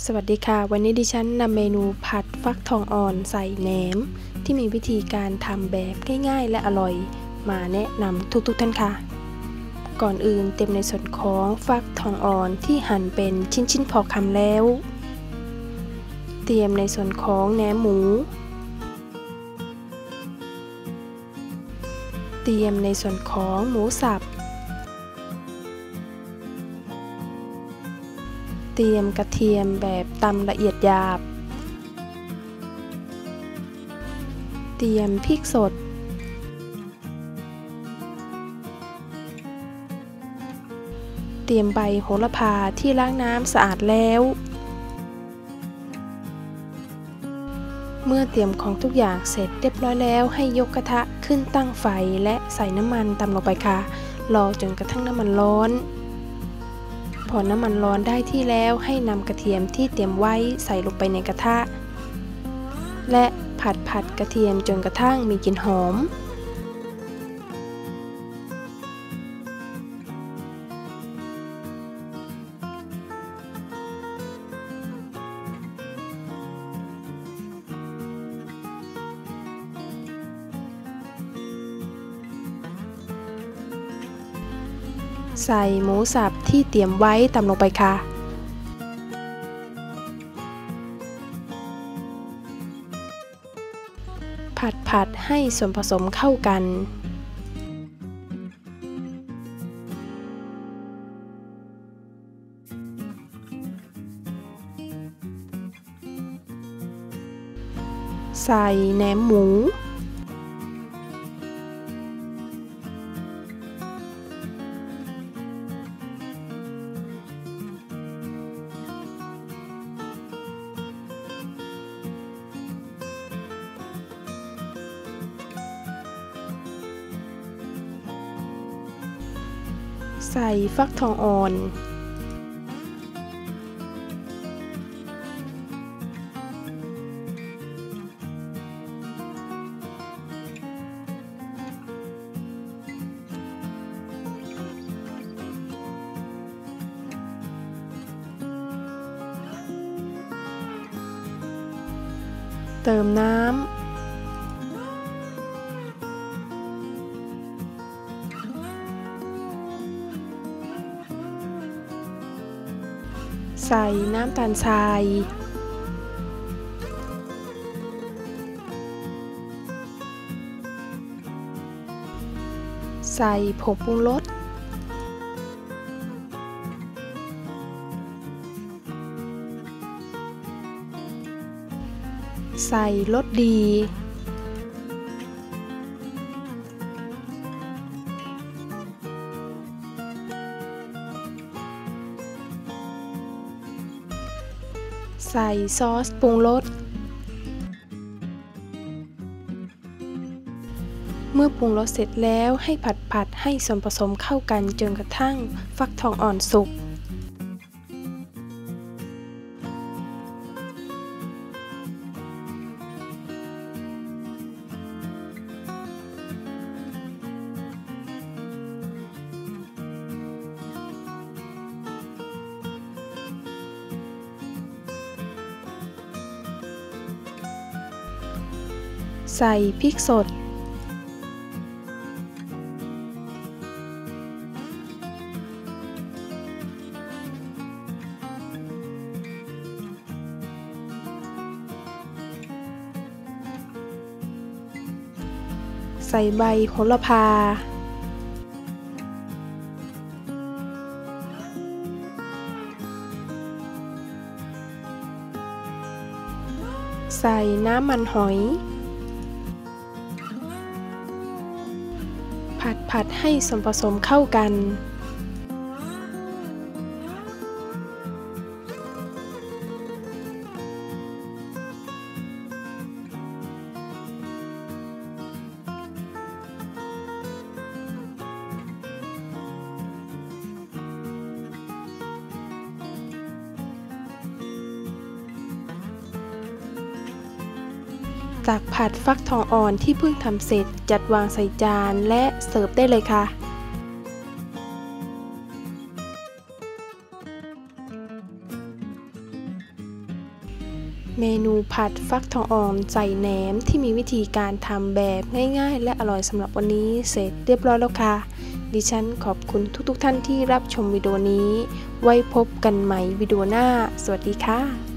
สวัสดีค่ะ วันนี้ดิฉันนำเมนูผัดฟักทองอ่อนใส่แหนม ที่มีวิธีการทำแบบง่ายๆ และอร่อย มาแนะนำทุกๆท่านค่ะ ก่อนอื่นเต็มในส่วนของฟักทองอ่อนที่หั่นเป็นชิ้นๆพอคำแล้ว เตรียมในส่วนของแหนมหมู เตรียมในส่วนของหมูสับ เตรียมกระเทียมแบบตำละเอียดหยาบ เตรียมพริกสด เตรียมใบโหระพาที่ล้างน้ำสะอาดแล้ว เมื่อเตรียมของทุกอย่างเสร็จเรียบร้อยแล้วให้ยกกระทะขึ้นตั้งไฟและใส่น้ำมันตามลงไปค่ะ รอจนกระทั่งน้ำมันร้อน พอน้ำมันร้อนได้ที่แล้วให้นำกระเทียมที่เตรียมไว้ใส่ลงไปในกระทะ และผัดผัดกระเทียมจนกระทั่งมีกลิ่นหอม ใส่หมูสับที่เตรียมไว้ตามลงไปค่ะ ผัดผัดให้ส่วนผสมเข้ากัน ใส่แหนมหมู ใส่ฟักทองอ่อน เติมน้ำ ใส่น้ำตาลทรายใส่ผงปรุงรส ใส่รสดี ใส่ซอสปรุงรส เมื่อปรุงรสเสร็จแล้วให้ผัดผัดให้ส่วนผสมเข้ากันจนกระทั่งฟักทองอ่อนสุก ใส่พริกสด ใส่ใบโหระพาใส่น้ำมันหอย ผัดผัดให้ส่วนผสมเข้ากัน จากผัดฟักทองอ่อนที่เพิ่งทำเสร็จจัดวางใส่จานและเสิร์ฟได้เลยค่ะเมนูผัดฟักทองอ่อนใส่แหนมที่มีวิธีการทำแบบง่ายๆ และอร่อยสำหรับวันนี้เสร็จเรียบร้อยแล้วค่ะ ดิฉันขอบคุณทุกๆท่านที่รับชมวิดีโอนี้ ไว้พบกันใหม่วิดีโอหน้า สวัสดีค่ะ